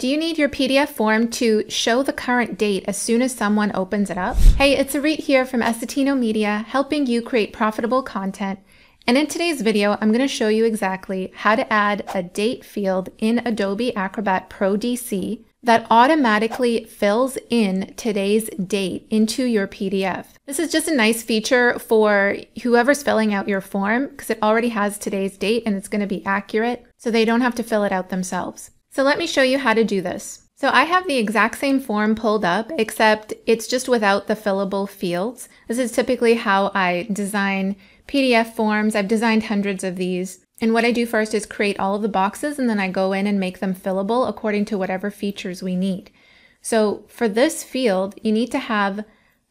Do you need your PDF form to show the current date as soon as someone opens it up? Hey, it's Auret here from Essetino Media, helping you create profitable content. And in today's video, I'm going to show you exactly how to add a date field in Adobe Acrobat Pro DC that automatically fills in today's date into your PDF. This is just a nice feature for whoever's filling out your form because it already has today's date and it's going to be accurate, so they don't have to fill it out themselves. So let me show you how to do this. So I have the exact same form pulled up, except it's just without the fillable fields. This is typically how I design PDF forms. I've designed hundreds of these. And what I do first is create all of the boxes and then I go in and make them fillable according to whatever features we need. So for this field, you need to have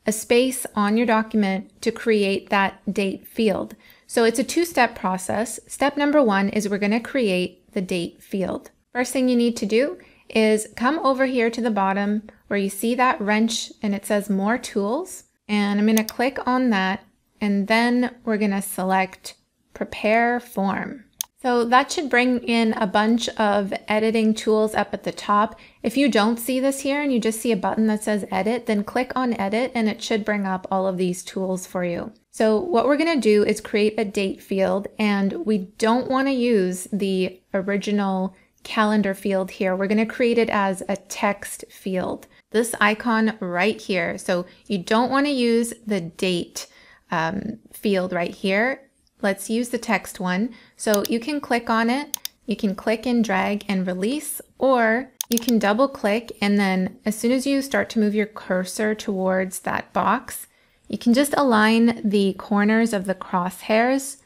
a space on your document to create that date field. So it's a two-step process. Step number one is we're going to create the date field. First thing you need to do is come over here to the bottom where you see that wrench and it says more tools. And I'm going to click on that and then we're going to select prepare form. So that should bring in a bunch of editing tools up at the top. If you don't see this here and you just see a button that says edit, then click on edit and it should bring up all of these tools for you. So what we're going to do is create a date field and we don't want to use the original calendar field here. We're going to create it as a text field. This icon right here. So you don't want to use the date um, field right here. Let's use the text one. So you can click on it. You can click and drag and release, or you can double click and then as soon as you start to move your cursor towards that box, you can just align the corners of the crosshairs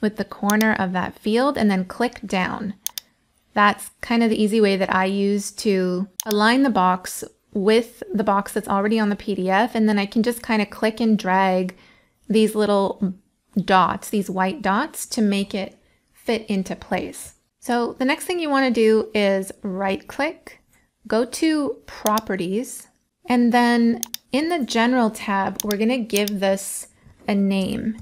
with the corner of that field and then click down. That's kind of the easy way that I use to align the box with the box that's already on the PDF. And then I can just kind of click and drag these little dots, these white dots to make it fit into place. So the next thing you want to do is right click, go to properties, and then in the general tab, we're going to give this a name.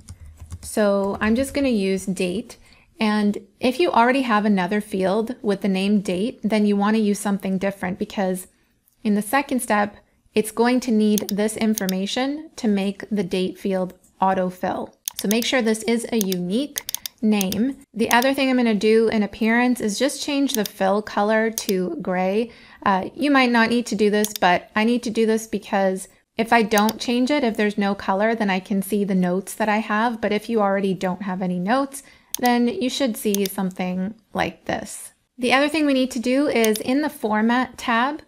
So I'm just going to use date. And if you already have another field with the name date, then you want to use something different because in the second step, it's going to need this information to make the date field autofill. So make sure this is a unique name. The other thing I'm going to do in appearance is just change the fill color to gray. Uh, you might not need to do this, but I need to do this because if I don't change it, if there's no color, then I can see the notes that I have. But if you already don't have any notes, then you should see something like this. The other thing we need to do is in the Format tab,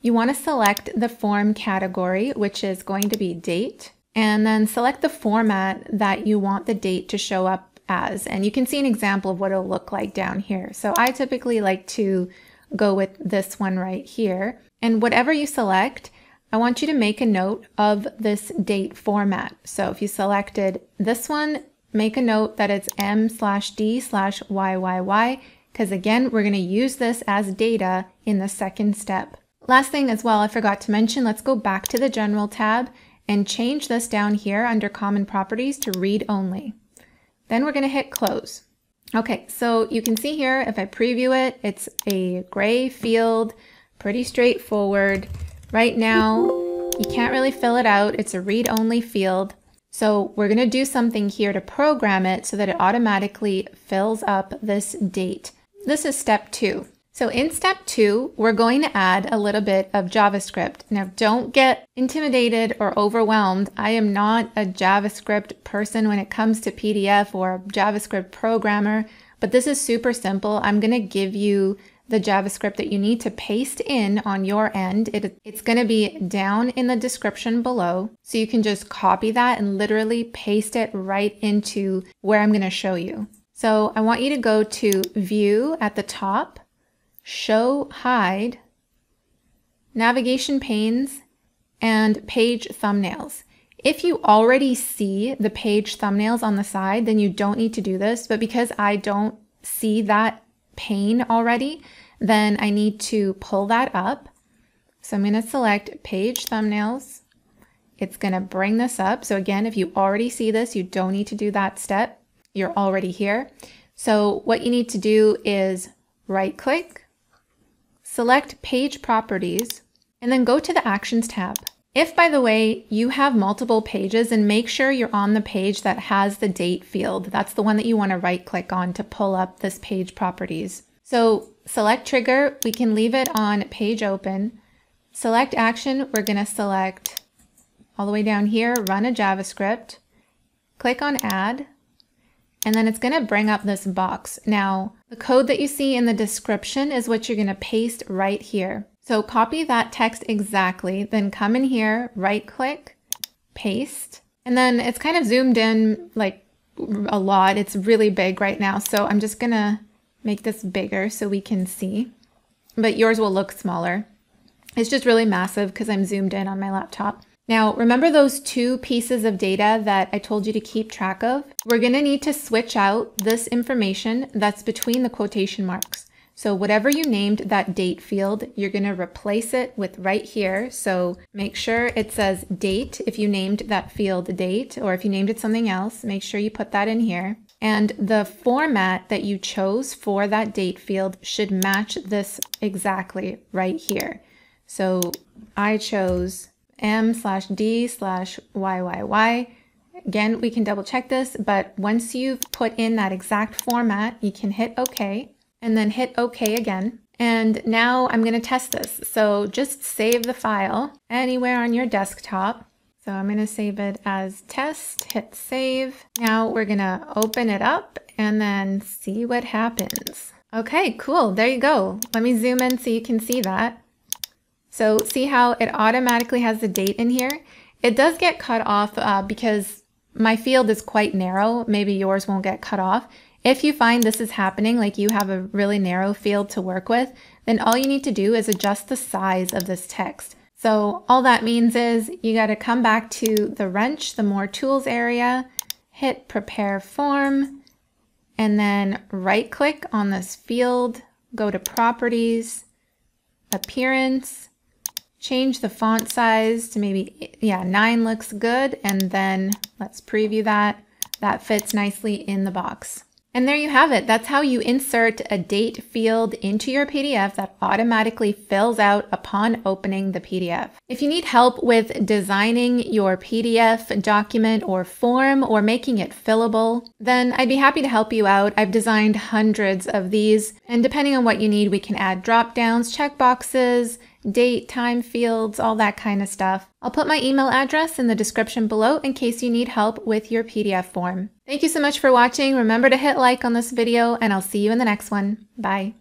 you want to select the form category, which is going to be date, and then select the format that you want the date to show up as. And you can see an example of what it'll look like down here. So I typically like to go with this one right here. And whatever you select, I want you to make a note of this date format. So if you selected this one, make a note that it's M slash D slash YYY, because again, we're going to use this as data in the second step. Last thing as well, I forgot to mention, let's go back to the General tab and change this down here under Common Properties to Read Only. Then we're going to hit Close. Okay, so you can see here, if I preview it, it's a gray field, pretty straightforward. Right now, you can't really fill it out. It's a read-only field. So we're going to do something here to program it so that it automatically fills up this date. This is step two. So in step two, we're going to add a little bit of JavaScript. Now don't get intimidated or overwhelmed. I am not a JavaScript person when it comes to PDF or JavaScript programmer, but this is super simple. I'm going to give you the JavaScript that you need to paste in on your end. It, it's going to be down in the description below. So you can just copy that and literally paste it right into where I'm going to show you. So I want you to go to View at the top, Show Hide, Navigation Panes, and Page Thumbnails. If you already see the page thumbnails on the side, then you don't need to do this. But because I don't see that pane already, then I need to pull that up. So I'm going to select page thumbnails. It's going to bring this up. So again, if you already see this, you don't need to do that step. You're already here. So what you need to do is right click, select Page Properties, and then go to the Actions tab. If, by the way, you have multiple pages and make sure you're on the page that has the date field, that's the one that you want to right click on to pull up this page properties. So select trigger, we can leave it on page open. Select action, we're going to select all the way down here, run a JavaScript. Click on add, and then it's going to bring up this box. Now, the code that you see in the description is what you're going to paste right here. So copy that text exactly, then come in here, right click, paste, and then it's kind of zoomed in like a lot. It's really big right now. So I'm just gonna make this bigger so we can see, but yours will look smaller. It's just really massive because I'm zoomed in on my laptop. Now, remember those two pieces of data that I told you to keep track of? We're gonna need to switch out this information that's between the quotation marks. So whatever you named that date field, you're going to replace it with right here. So make sure it says date if you named that field date, or if you named it something else, make sure you put that in here. And the format that you chose for that date field should match this exactly right here. So I chose M slash D slash YYY. Again, we can double check this, but once you've put in that exact format, you can hit OK and then hit OK again. And now I'm going to test this. So just save the file anywhere on your desktop. So I'm going to save it as test, hit save. Now we're going to open it up and then see what happens. Okay, cool. There you go. Let me zoom in so you can see that. So see how it automatically has the date in here? It does get cut off uh, because my field is quite narrow. Maybe yours won't get cut off. If you find this is happening, like you have a really narrow field to work with, then all you need to do is adjust the size of this text. So all that means is you got to come back to the wrench, the more tools area, hit prepare form, and then right click on this field, go to properties, appearance, change the font size to maybe, yeah, nine looks good. And then let's preview that. That fits nicely in the box. And there you have it. That's how you insert a date field into your PDF that automatically fills out upon opening the PDF. If you need help with designing your PDF document or form or making it fillable, then I'd be happy to help you out. I've designed hundreds of these, and depending on what you need, we can add drop downs, checkboxes, date, time fields, all that kind of stuff. I'll put my email address in the description below in case you need help with your PDF form. Thank you so much for watching. Remember to hit like on this video and I'll see you in the next one. Bye.